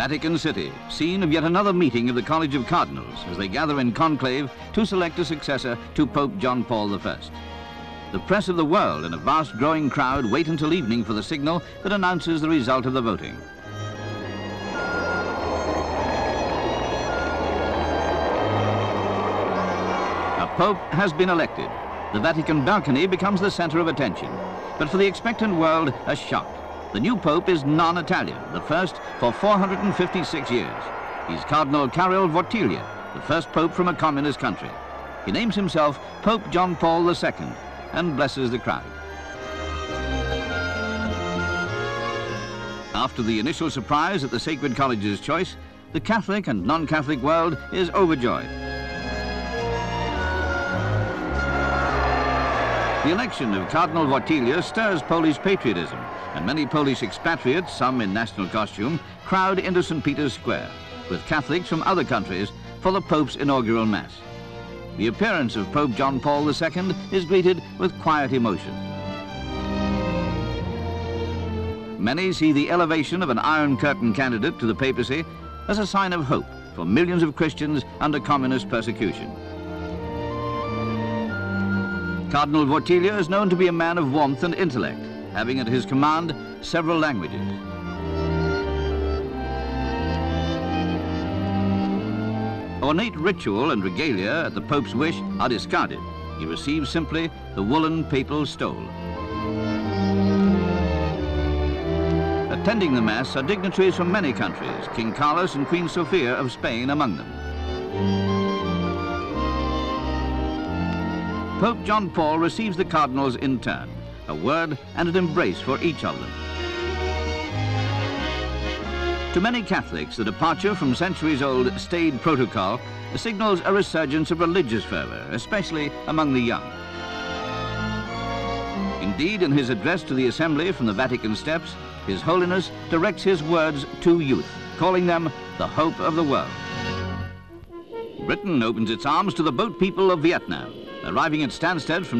Vatican City, scene of yet another meeting of the College of Cardinals as they gather in conclave to select a successor to Pope John Paul I. The press of the world and a vast growing crowd wait until evening for the signal that announces the result of the voting. A pope has been elected. The Vatican balcony becomes the center of attention. But for the expectant world, a shock. The new pope is non-Italian, the first for 456 years. He's Cardinal Karol Wojtyla, the first pope from a communist country. He names himself Pope John Paul II and blesses the crowd. After the initial surprise at the Sacred College's choice, the Catholic and non-Catholic world is overjoyed. The election of Cardinal Wojtyla stirs Polish patriotism, and many Polish expatriates, some in national costume, crowd into St. Peter's Square, with Catholics from other countries for the Pope's inaugural Mass. The appearance of Pope John Paul II is greeted with quiet emotion. Many see the elevation of an Iron Curtain candidate to the papacy as a sign of hope for millions of Christians under communist persecution. Cardinal Wojtyla is known to be a man of warmth and intellect, having at his command several languages. Ornate ritual and regalia at the Pope's wish are discarded. He receives simply the woolen papal stole. Attending the Mass are dignitaries from many countries, King Carlos and Queen Sofia of Spain among them. Pope John Paul receives the cardinals in turn, a word and an embrace for each of them. To many Catholics, the departure from centuries-old staid protocol signals a resurgence of religious fervor, especially among the young. Indeed, in his address to the Assembly from the Vatican steps, His Holiness directs his words to youth, calling them the hope of the world. Britain opens its arms to the boat people of Vietnam arriving at Stansted from